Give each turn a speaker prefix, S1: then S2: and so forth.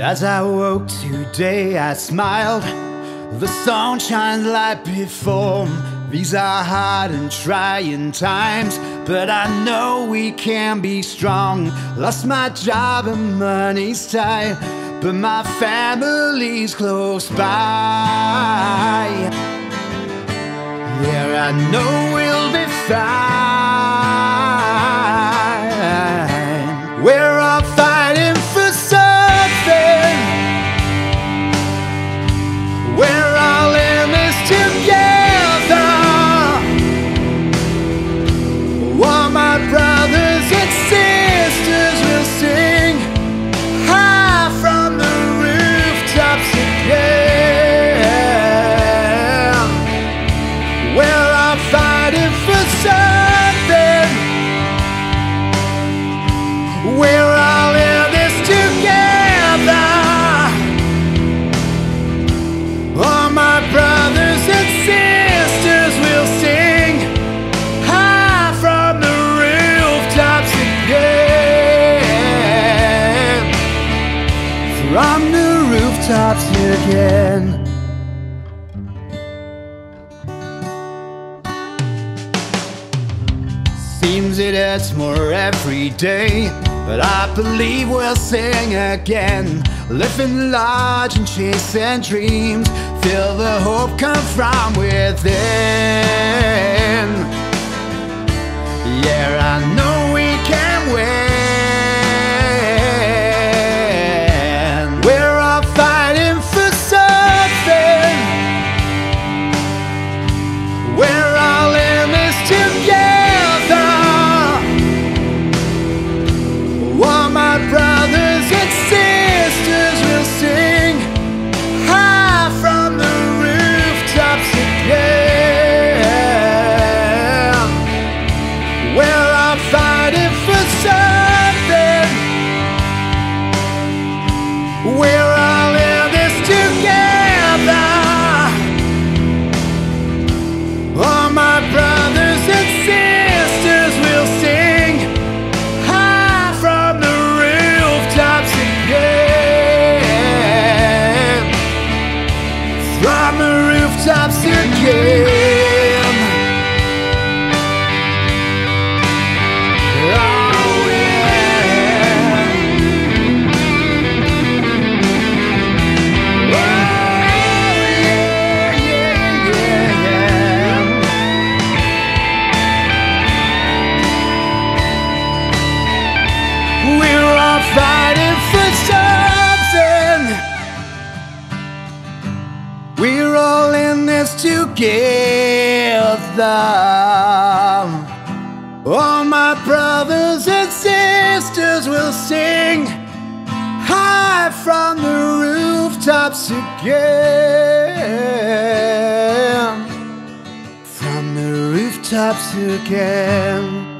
S1: As I woke today, I smiled. The sun shines like before. These are hard and trying times, but I know we can be strong. Lost my job and money's tight, but my family's close by. Yeah, I know we'll be fine. From the rooftops again. Seems it hurts more every day, but I believe we'll sing again. Living large and chasing dreams, feel the hope come from within. Again. Oh, yeah. Oh, yeah, yeah. We're all fighting for something. We're all this together. All my brothers and sisters will sing high from the rooftops again. From the rooftops again.